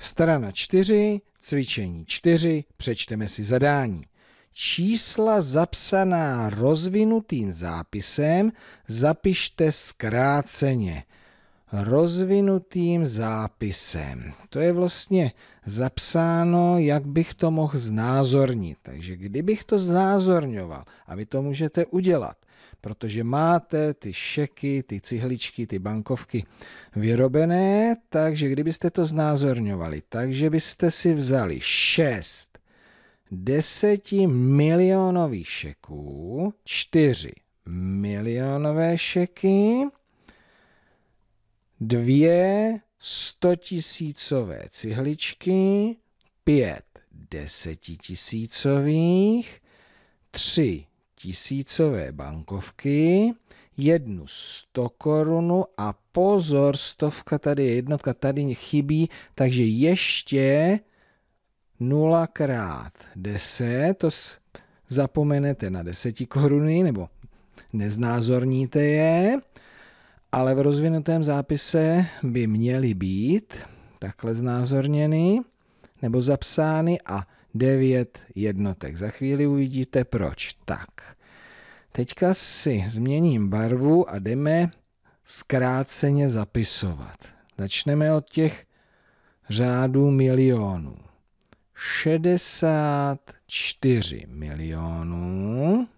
Strana 4, cvičení 4, přečteme si zadání. Čísla zapsaná rozvinutým zápisem zapište zkráceně. Rozvinutým zápisem. To je vlastně zapsáno, jak bych to mohl znázornit. Takže kdybych to znázorňoval, a vy to můžete udělat, protože máte ty šeky, ty cihličky, ty bankovky vyrobené, takže kdybyste to znázorňovali, takže byste si vzali 6 deseti milionových šeků, 4 milionové šeky, dvě stotisícové cihličky, pět desetitisícových, tři tisícové bankovky, jednu sto korunu a pozor, stovka tady je jednotka, tady chybí, takže ještě 0 krát 10, to zapomenete na 10 koruny, nebo neznázorníte je, ale v rozvinutém zápise by měly být takhle znázorněny nebo zapsány a 9 jednotek. Za chvíli uvidíte proč. Tak, teďka si změním barvu a jdeme zkráceně zapisovat. Začneme od těch řádů milionů. 64 milionů,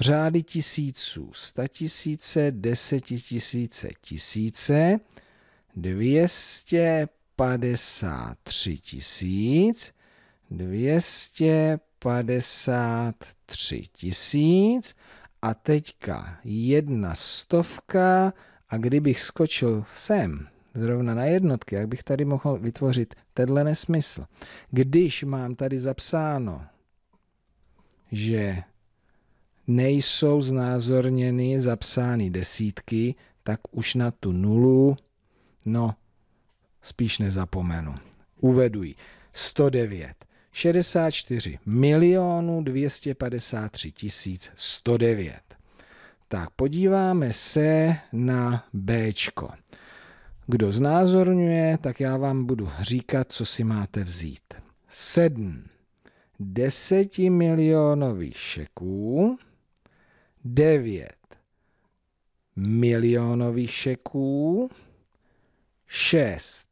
řády tisíců, sta tisíce, desetitisíce, tisíce, 253 tisíc, 253 tisíc a teďka jedna stovka a kdybych skočil sem, zrovna na jednotky, jak bych tady mohl vytvořit tenhle nesmysl. Když mám tady zapsáno, že nejsou znázorněny, zapsány desítky, tak už na tu nulu, no, spíš nezapomenu. Uvedu ji. 109. 64 milionů 253 tisíc 109. Tak podíváme se na B. Kdo znázorňuje, tak já vám budu říkat, co si máte vzít. 7 desetimilionových šeků, 9 milionových šeků, 6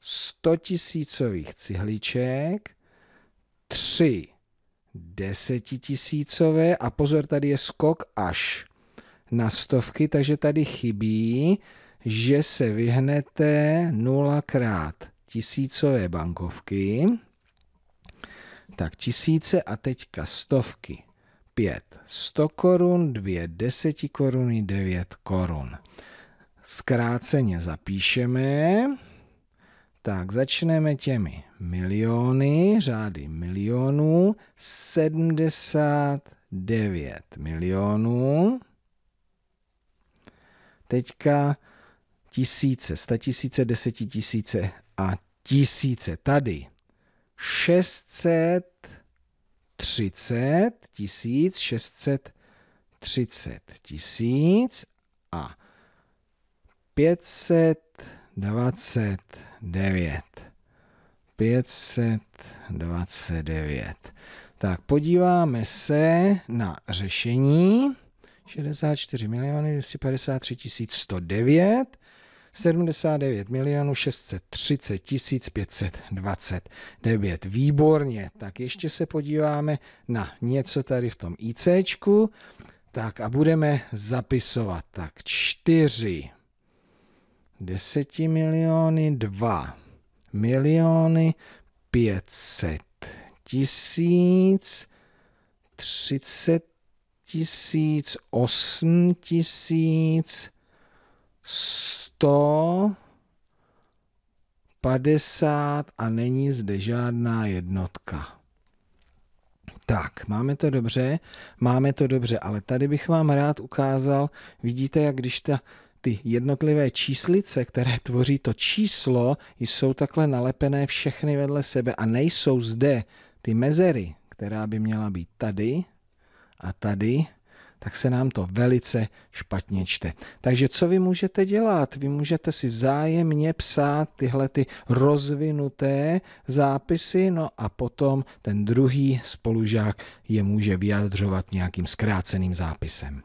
stotisícových cihliček, 3 desetitisícové a pozor, tady je skok až na stovky, takže tady chybí, že se vyhnete 0 krát tisícové bankovky, tak tisíce a teďka stovky. 5 100 korun, 2 10 koruny, 9 korun. Zkráceně zapíšeme. Tak začneme těmi miliony, řády milionů, 79 milionů. Teďka tisíce, sta tisíce, desetitisíce a tisíce. Tady 630 tisíc, 630 tisíc a 529. 529. Tak podíváme se na řešení. 64 miliony 253 109 79 milionů 630 tisíc 529. Výborně, tak ještě se podíváme na něco tady v tom ICčku. Tak a budeme zapisovat. Tak 4 10 miliony 2 miliony 500 tisíc 30 tisíc 8 tisíc 150 a není zde žádná jednotka. Tak, máme to dobře, máme to dobře, ale tady bych vám rád ukázal, vidíte, jak když ta, ty jednotlivé číslice, které tvoří to číslo, jsou takhle nalepené všechny vedle sebe a nejsou zde ty mezery, která by měla být tady a tady, tak se nám to velice špatně čte. Takže co vy můžete dělat? Vy můžete si vzájemně psát tyhle ty rozvinuté zápisy, no a potom ten druhý spolužák je může vyjadřovat nějakým zkráceným zápisem.